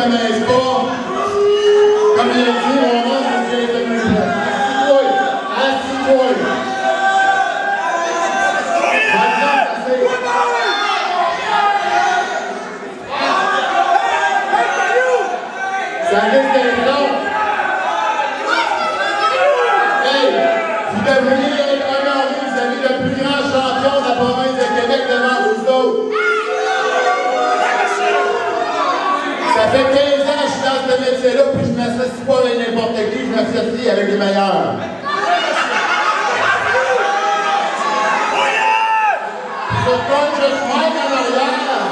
Caminha Sport, caminhãozinho, a nossa direita do Foi, assim foi. Se a gente quer então, ei, vous devriez être un homme, vous avez le plus grand champion d'Appomattox. Fait 15 ans que je suis dans ce métier-là, puis je ne m'associe pas avec n'importe qui, je m'associe avec les meilleurs. Pourquoi je même en arrière?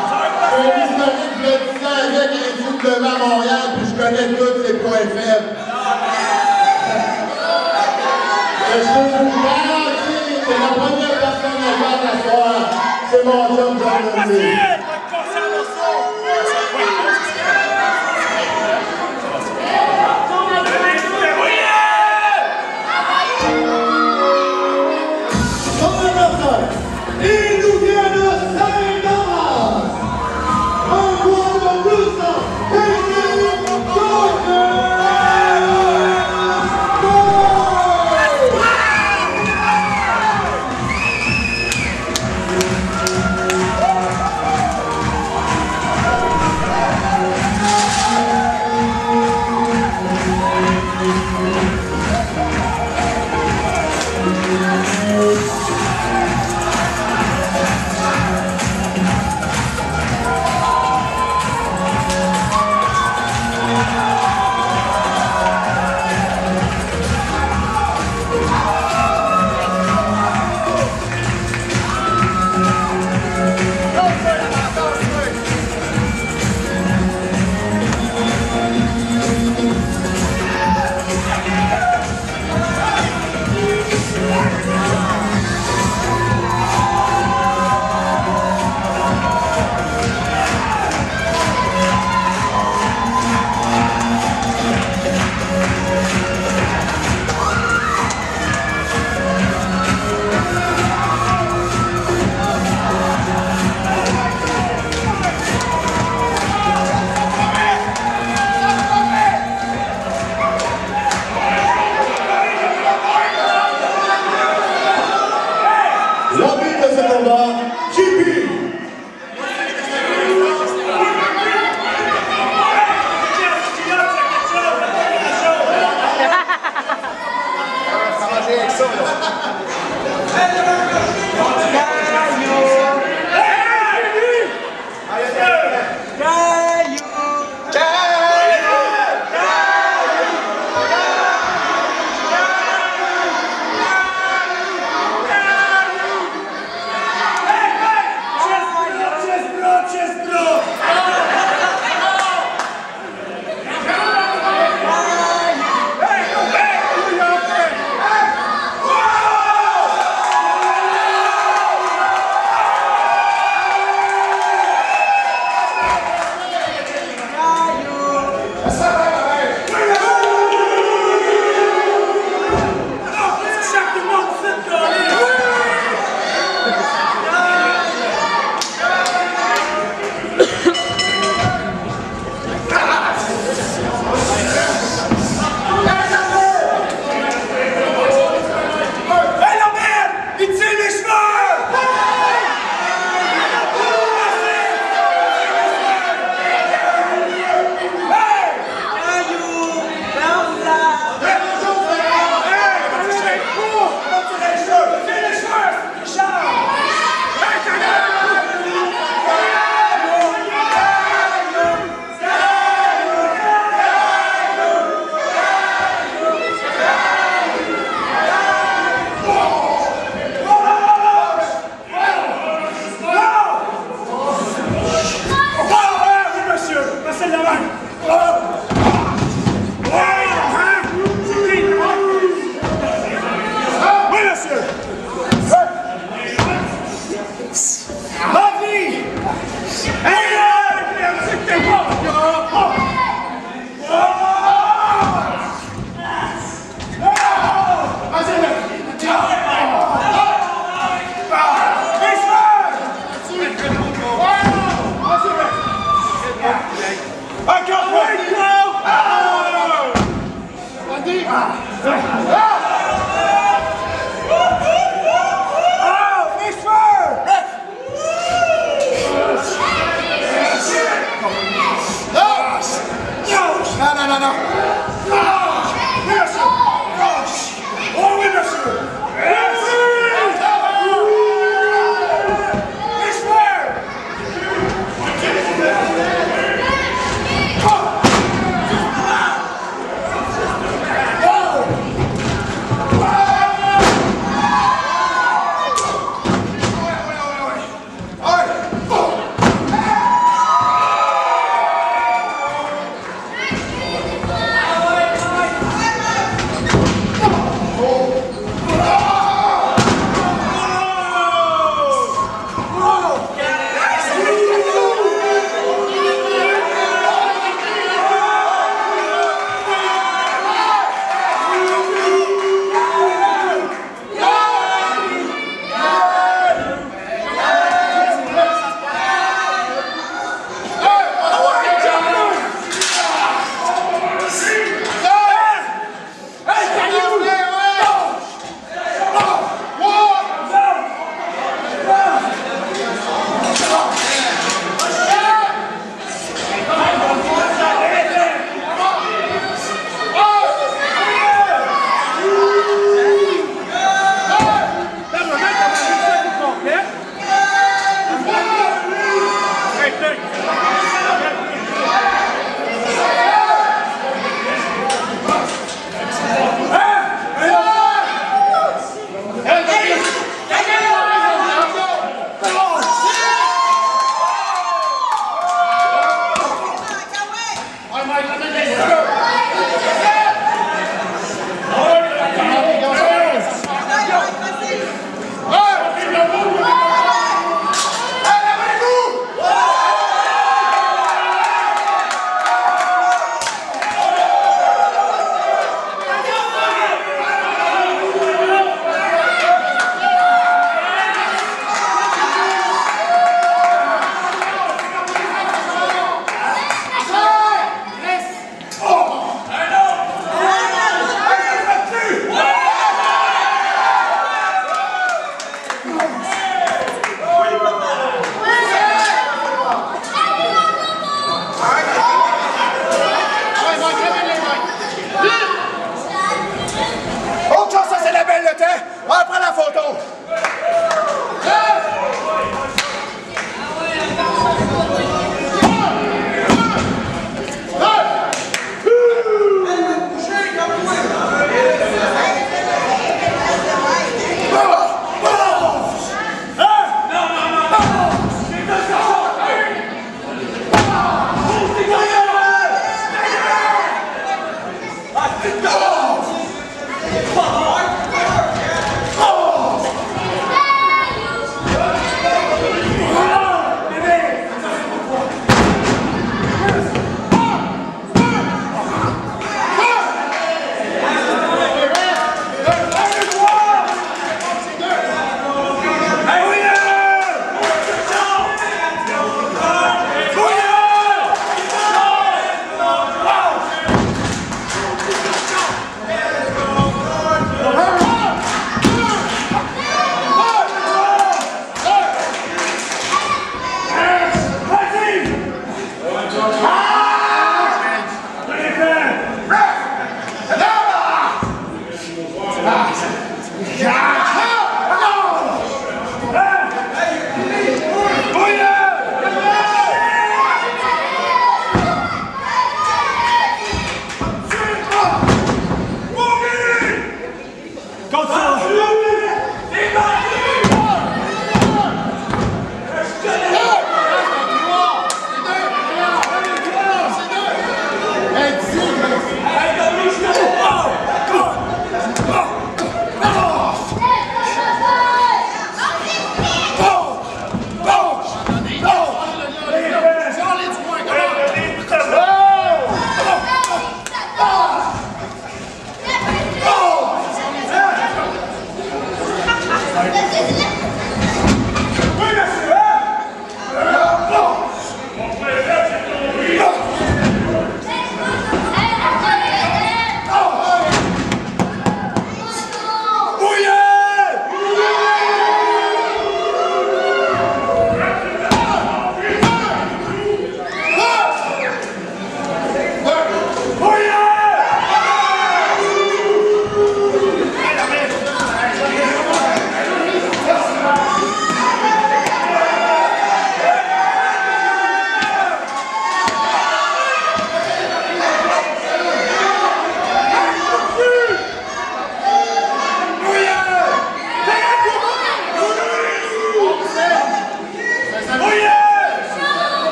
Un historique de 10 ans avec les études devant Montréal, puis je connais tous ses points faibles. Et je peux vous garantir que la première personne à faire l'asseoir, c'est mon chum John deep. Oh, fish fire! No, no, no, no.